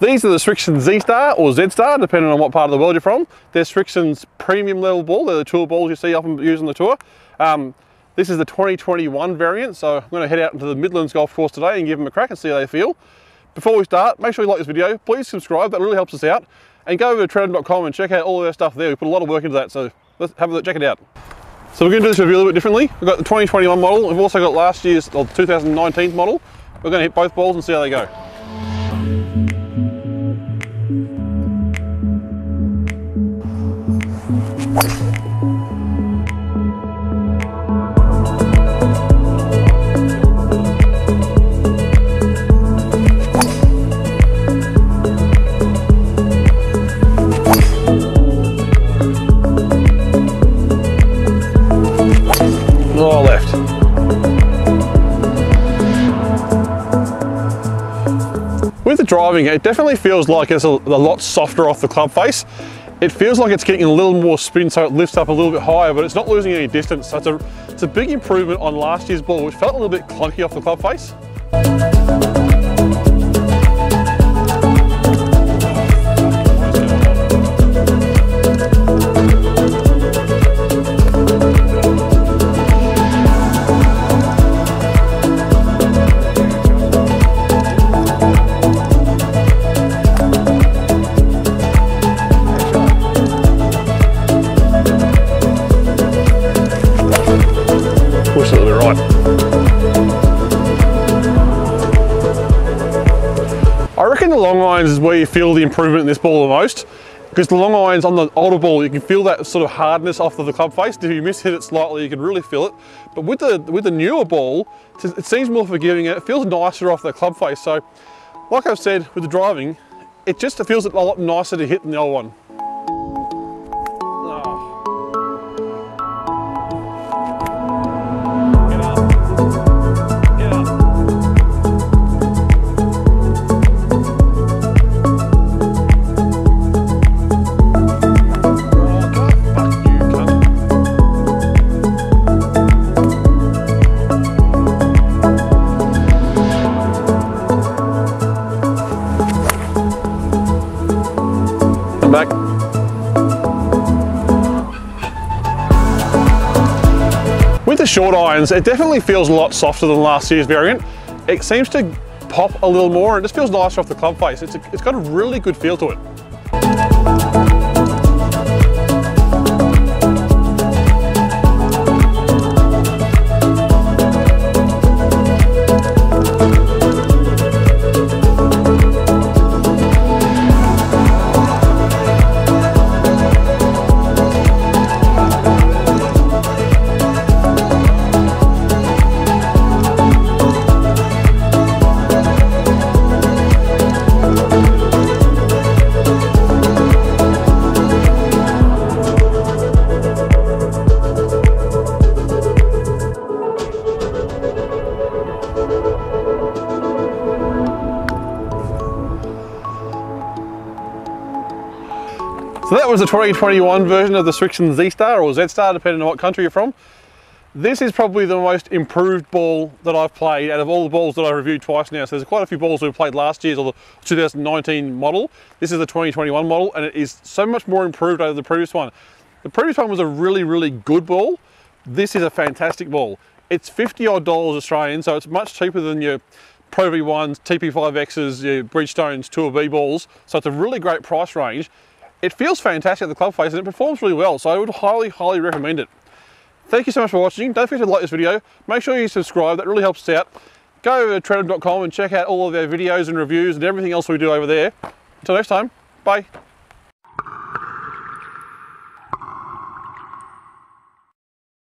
These are the Srixon Z-Star or Z-Star, depending on what part of the world you're from. They're Srixon's premium level ball. They're the tour balls you see often used on the tour. Um, this is the 2021 variant, so I'm going to head out into the Midlands Golf Course today and give them a crack and see how they feel. Before we start, make sure you like this video. Please subscribe, that really helps us out. And go over to tredam.com and check out all of our stuff there. We put a lot of work into that, so let's have a look, check it out. So we're going to do this review a little bit differently. We've got the 2021 model. We've also got last year's, or 2019 model. We're going to hit both balls and see how they go. Driving, it definitely feels like it's a, a lot softer off the club face. It feels like it's getting a little more spin so it lifts up a little bit higher, but it's not losing any distance. So it's a, it's a big improvement on last year's ball, which felt a little bit clunky off the club face. Push it little bit right. I reckon the long irons is where you feel the improvement in this ball the most. Because the long irons on the older ball, you can feel that sort of hardness off of the club face. If you miss hit it slightly, you can really feel it. But with the with the newer ball, it seems more forgiving and it feels nicer off the club face. So, like I've said with the driving, it just feels a lot nicer to hit than the old one. The short irons, it definitely feels a lot softer than last year's variant. It seems to pop a little more and just feels nicer off the club face. It's, a, it's got a really good feel to it. So that was the 2021 version of the Srixon Z-Star or Z-Star, depending on what country you're from. This is probably the most improved ball that I've played out of all the balls that I reviewed twice now. So there's quite a few balls we played last year's or the 2019 model. This is the 2021 model and it is so much more improved over the previous one. The previous one was a really, really good ball. This is a fantastic ball. It's 50 odd dollars Australian, so it's much cheaper than your Pro V1s, TP5Xs, your Bridgestones, Tour B balls. So it's a really great price range. It feels fantastic at the club face and it performs really well, so I would highly, highly recommend it. Thank you so much for watching. Don't forget to like this video. Make sure you subscribe, that really helps us out. Go over to tredam.com and check out all of our videos and reviews and everything else we do over there. Until next time, bye.